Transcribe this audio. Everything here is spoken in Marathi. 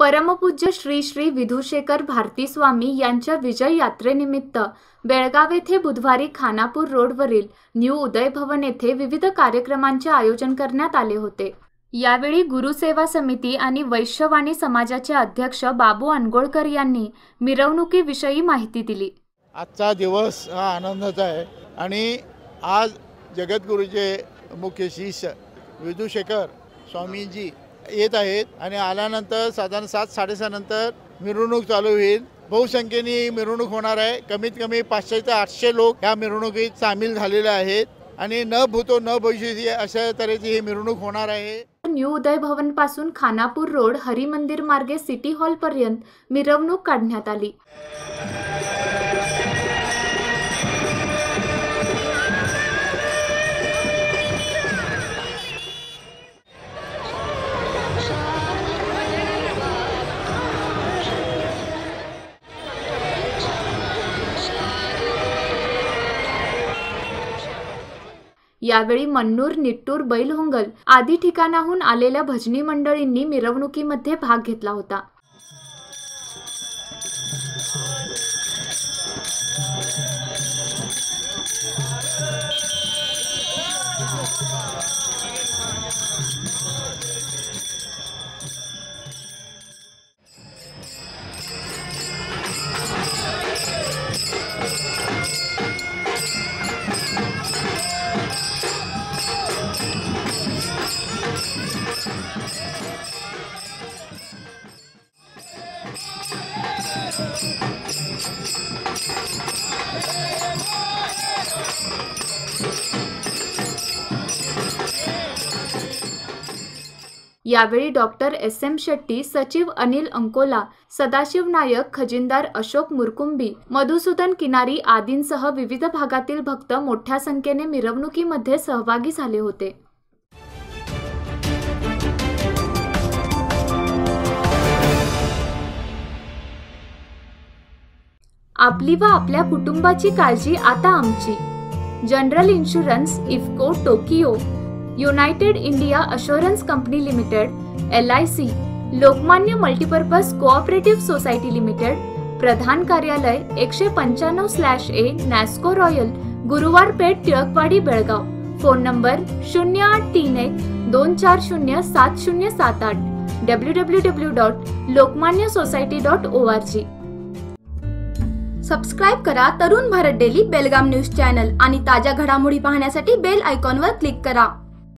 परमपूज्य श्री श्री विधुशेखर भारती स्वामी यांच्या विजय यात्रेनिमित्त बेळगाव येथे बुधवारी खानापूर रोडवरील न्यू उदय भवन येथे विविध कार्यक्रमांचे आयोजन करण्यात आले होते. यावेळी गुरुसेवा समिती आणि वैश्यवाणी समाजाचे अध्यक्ष बाबू अनगोळकर यांनी मिरवणुकीविषयी माहिती दिली. आजचा दिवस हा आनंदाचा आहे आणि आज जगद्गुरूचे मुख्य शिष्य विधुशेखर स्वामीजी येत आहेत आणि आल्यानंतर साधारण सात साडेसहा नंतर मिरवणूक चालू होईल. बहुसंख्येने मिरवणूक होणार आहे. कमीत कमी पाचशे ते आठशे लोक या मिरवणुकीत सामील झालेले आहेत. आणि न भूतो न भविष्य अशा तऱ्हेची ही मिरवणूक होणार आहे. न्यू उदय भवनपासून खानापूर रोड हरिमंदिर मार्गे सिटी हॉल पर्यंत मिरवणूक काढण्यात आली. यावेळी मन्नूर निट्टूर बैलहोंगल आदी ठिकाणाहून आलेल्या भजनी मंडळींनी मिरवणुकीमध्ये भाग घेतला होता. यावेळी डॉक्टर एस एम शेट्टी सचिव अनिल अंकोला सदाशिव नायक खजिनदार अशोक मुरकुंबी मधुसूदन किनारी आदींसह विविध भागातील भक्त मोठ्या संख्येने मिरवणुकीमध्ये सहभागी झाले होते. आपली व आपल्या कुटुंबाची काळजी आता आमची. General insurance IFFCO Tokyo United India assurance company limited L I C Lokmanya multipurpose cooperative society limited प्रधान कार्यालय एकशे पंच्याण्णव slash A Nasco royal Guruwar Peth Tilakwadi Belgaum. Phone number शून्य आठ तीन एक दोन चार शून्य सात शून्य सात आठ. W W W dot Lokmanya society dot O R G. Subscribe करा Tarun Bharat daily Belgaum news channel आणि ताज्या घडामोडी पाहण्यासाठी बेल आयकॉनवर क्लिक करा.